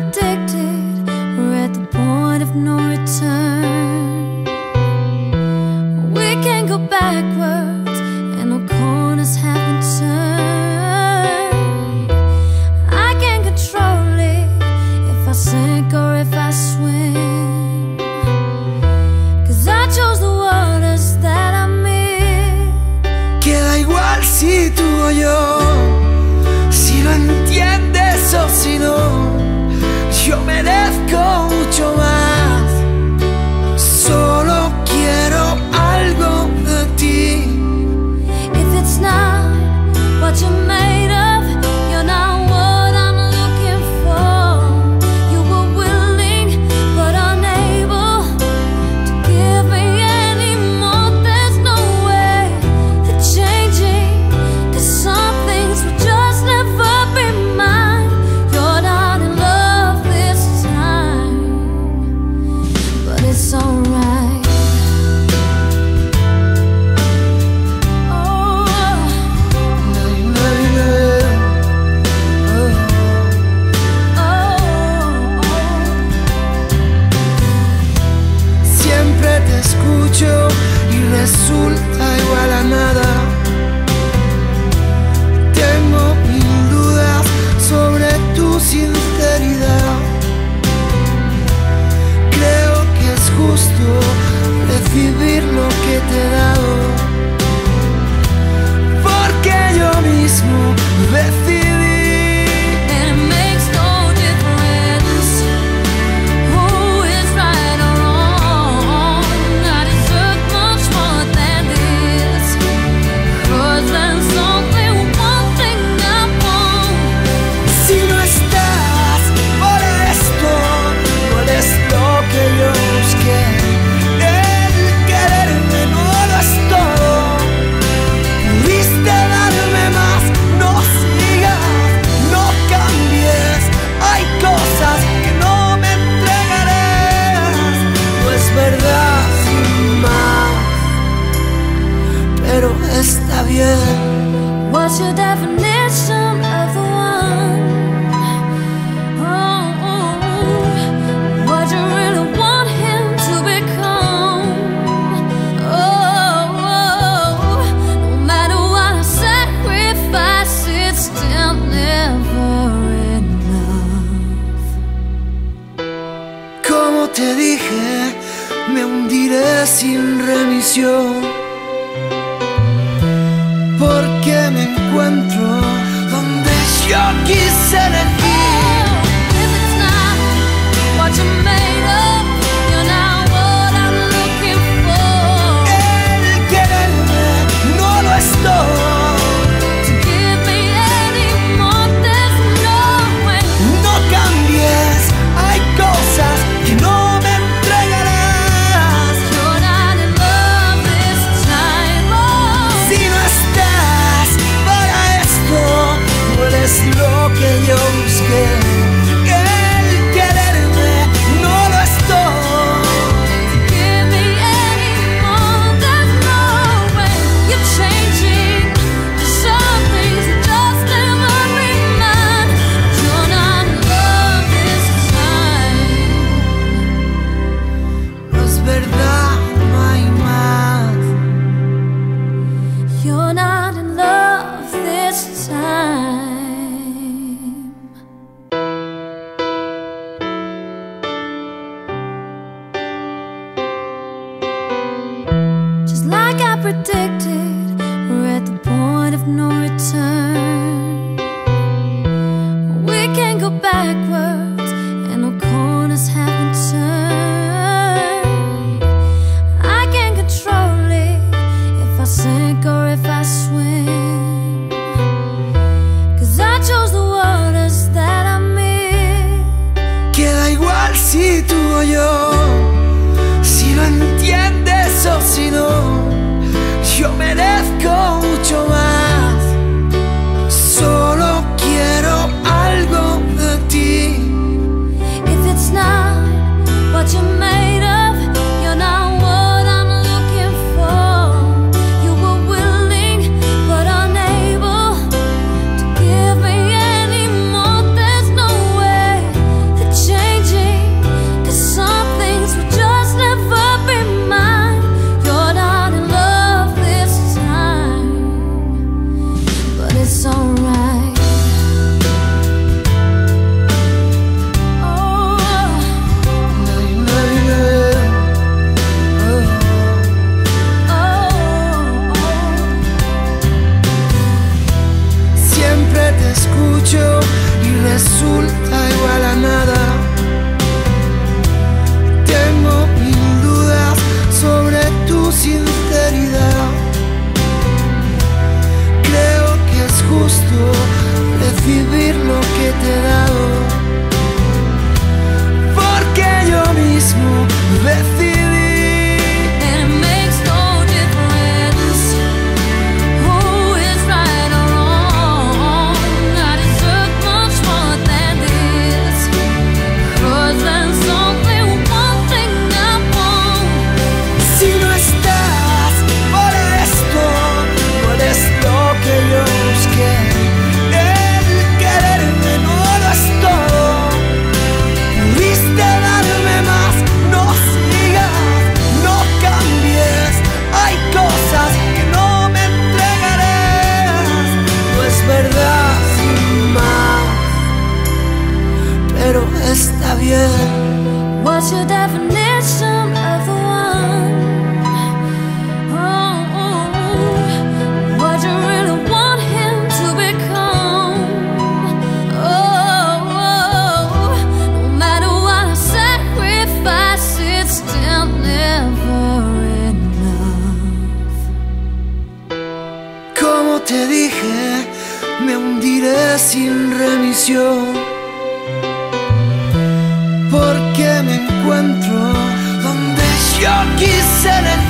predicted We're at the point of no return. We can't go backwards And no corners have been turned. I can't control it If I sink or if I swim. Cause I chose the waters that I'm in Queda igual si tú o yo. Si lo entiendes o si no. Yo merezco mucho más. sin remisión. Porque me encuentro donde yo quisiera predicted We're at the point of no return. We can't go backwards And no corners haven't turned. I can't control it If I sink or if I swim. Cause I chose the waters that I'm in Queda igual si tú o yo Si lo entiendes o si no. Yo merezco mucho más. sin remisión, porque me encuentro donde yo quisiera